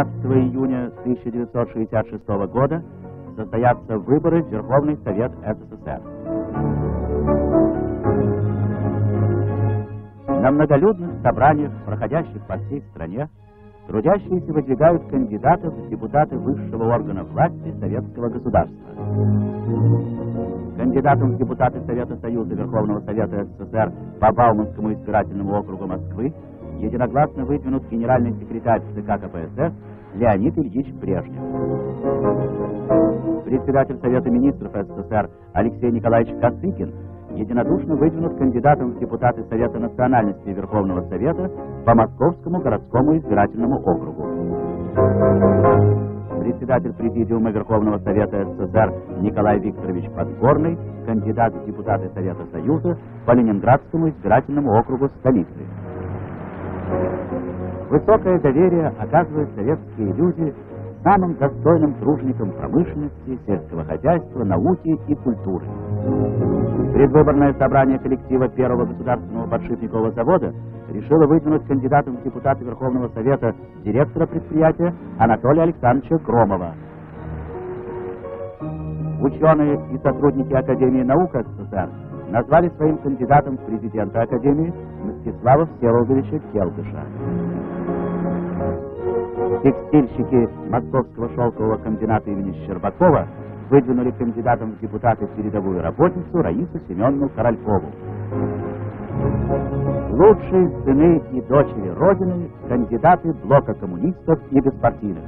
12 июня 1966 года состоятся выборы в Верховный Совет СССР. На многолюдных собраниях, проходящих по всей стране, трудящиеся выдвигают кандидатов в депутаты высшего органа власти советского государства. Кандидатом в депутаты Совета Союза Верховного Совета СССР по Бауманскому избирательному округу Москвы единогласно выдвинут генеральный секретарь ЦК КПСС Леонид Ильич Брежнев. Председатель Совета Министров СССР Алексей Николаевич Косыгин единодушно выдвинут кандидатом в депутаты Совета национальности Верховного Совета по Московскому городскому избирательному округу. Председатель Президиума Верховного Совета СССР Николай Викторович Подгорный, кандидат в депутаты Совета Союза по Ленинградскому избирательному округу столицы. Высокое доверие оказывают советские люди самым достойным труженикам промышленности, сельского хозяйства, науки и культуры. Предвыборное собрание коллектива Первого государственного подшипникового завода решило выдвинуть кандидатом в депутаты Верховного Совета директора предприятия Анатолия Александровича Громова. Ученые и сотрудники Академии наук СССР назвали своим кандидатом президента Академии Мстислава Всеволодовича Келдыша. Текстильщики Московского шелкового комбината имени Щербакова выдвинули кандидатом в депутаты передовую работницу Раису Семеновну Королькову. Лучшие сыны и дочери Родины – кандидаты блока коммунистов и беспартийных.